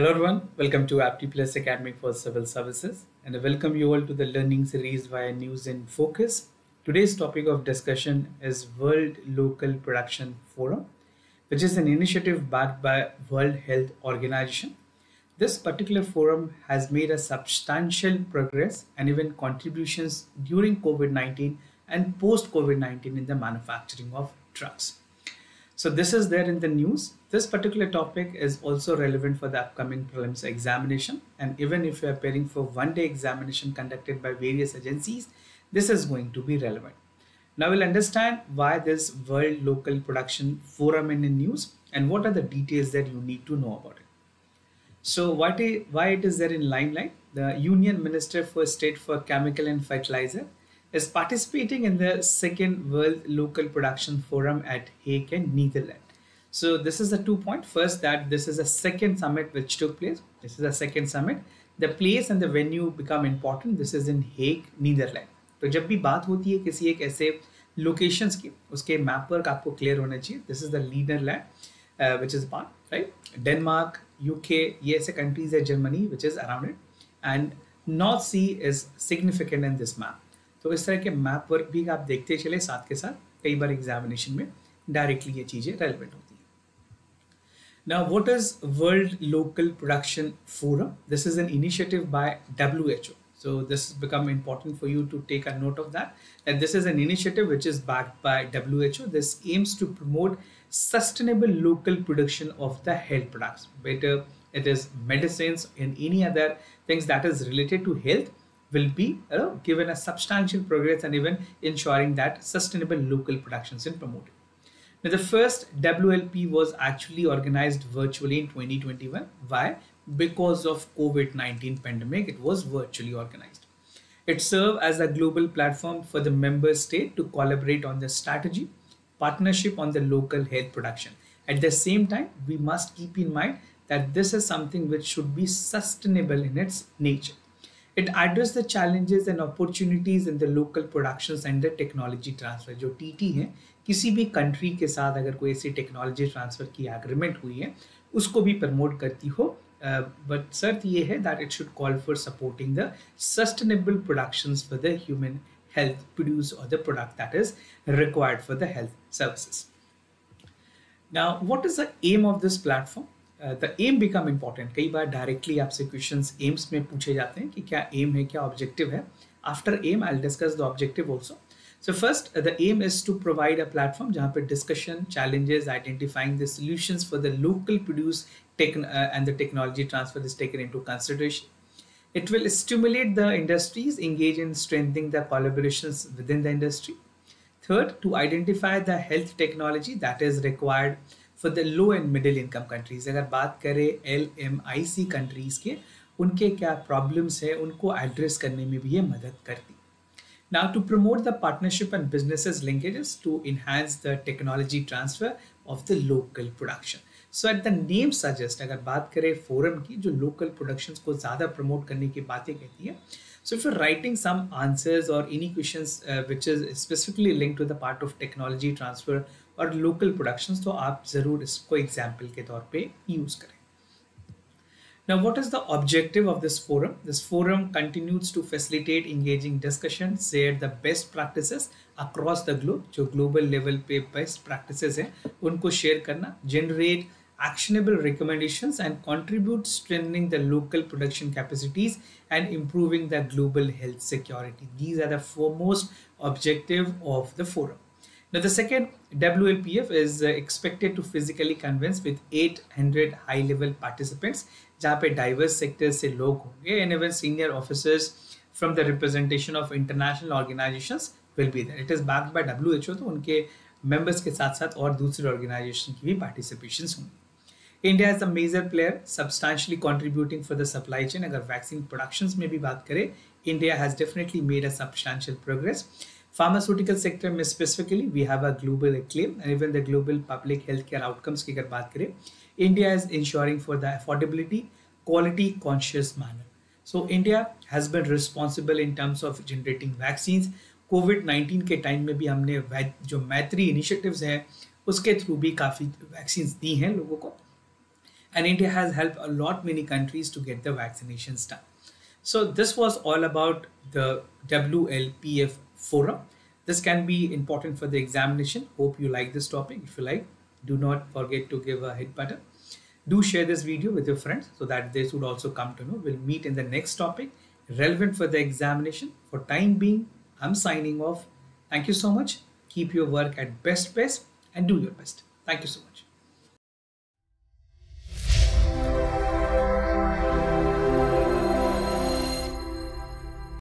Hello everyone, welcome to Apti Plus Academy for Civil Services and I welcome you all to the learning series via News in Focus. Today's topic of discussion is World Local Production Forum, which is an initiative backed by World Health Organization. This particular forum has made a substantial progress and even contributions during COVID-19 and post COVID-19 in the manufacturing of drugs. So this is there in the news. This particular topic is also relevant for the upcoming prelims examination. And even if you are preparing for one day examination conducted by various agencies, this is going to be relevant. Now we'll understand why this World Local Production Forum in the news and what are the details that you need to know about it. So why, why it is there in limelight? The Union Minister for State for Chemical and Fertilizer is participating in the second World Local Production Forum at Hague in Netherlands. So this is the two point. First, that this is a second summit which took place. This is a second summit. The place and the venue become important. This is in Hague, Netherlands. तो जब भी बात होती है किसी एक ऐसे locations की उसके मैप पर आपको क्लियर होना चाहिए this is the लीडरलैंड which is part right Denmark UK ये ऐसे कंट्रीज है Germany which is around it and north C is significant in this map तो इस तरह के मैप वर्क भी आप देखते चले साथ के साथ, कई बार एग्जामिनेशन में डायरेक्टली ये चीज़ें रेलिवेंट होती हैं। ना what is world local production forum this is an initiative by W H O so this become important for you to take a note of that and this is an initiative which is backed by O this aims to promote sustainable local production of the health products whether it is medicines and any other things that is related to health. Will be uh, given a substantial progress and even ensuring that sustainable local productions is promoted. Now, the first WLP was actually organized virtually in 2021. Why? Because of COVID-19 pandemic, it was virtually organized. It served as a global platform for the member state to collaborate on the strategy, partnership on the local health production. At the same time, we must keep in mind that this is something which should be sustainable in its nature. It address the challenges and opportunities in the local production centre technology transfer जो T है, किसी भी country के साथ अगर कोई ऐसी technology transfer की एग्रीमेंट हुई है, उसको भी प्रमोट करती हो बट सर्थ ये है that it should call for supporting the sustainable production for the human health produce और the product that is required for the health services now what is the aim of this platform the aim become important कई बार directly आपसे question AIIMS में पूछे जाते हैं कि क्या एम है क्या ऑब्जेक्टिव है after aim I discuss the objective also So first, uh, the aim is to provide a platform जहाँ पे discussion, challenges, identifying the solutions for the local produce taken uh, and the technology transfer is taken into consideration. It will stimulate the industries, engage in strengthening the collaborations within the industry. Third, to identify the health technology that is required for the low and middle income countries अगर बात करें L M I C countries के उनके क्या problems है उनको address करने में भी ये मदद करती Now, to promote the partnership and businesses linkages to enhance the technology transfer of the local production. So at the name suggest अगर बात करें फोरम की जो लोकल प्रोडक्शंस को ज़्यादा प्रमोट करने की बातें कहती है so if you writing some answers और any questions which is specifically link to the part of technology transfer और लोकल प्रोडक्शंस तो आप ज़रूर इसको एग्ज़ाम्पल के तौर पे यूज़ करें Now, what is the objective of this forum? This forum continues to facilitate engaging discussion, share the best practices across the globe. जो global level पे best practices हैं, उनको share करना, generate actionable recommendations and contribute strengthening the local production capacities and improving the global health security. These are the foremost objective of the forum. Now the second WLPF is uh, expected to physically convince with 800 high level participants जहाँ पे diverse sectors से लोग होंगे and even senior officers from the representation of international organizations will be there. It is backed by WHO तो उनके members के साथ साथ और दूसरे organization की भी participations होंगी India is a major player substantially contributing for the supply chain अगर वैक्सीन प्रोडक्शन में भी बात करें India has definitely made a substantial progress pharmaceutical sector में specifically we have a global claim and even the global public health care outcomes की अगर बात करें India is ensuring for the affordability quality conscious manner so India has been responsible in terms of generating vaccine COVID 19 के time में भी हमने जो मैत्री इनिशियटिव हैं, उसके थ्रू भी काफ़ी वैक्सीन दी हैं लोगों को। And India has helped a lot many countries to get the vaccinations done. So this was all about the WLPF forum. This can be important for the examination. Hope you like this topic. If you like, do not forget to give a hit button. Do share this video with your friends so that they should also come to know. We'll meet in the next topic relevant for the examination. For time being, I'm signing off. Thank you so much. Keep your work at best best and do your best. Thank you so much.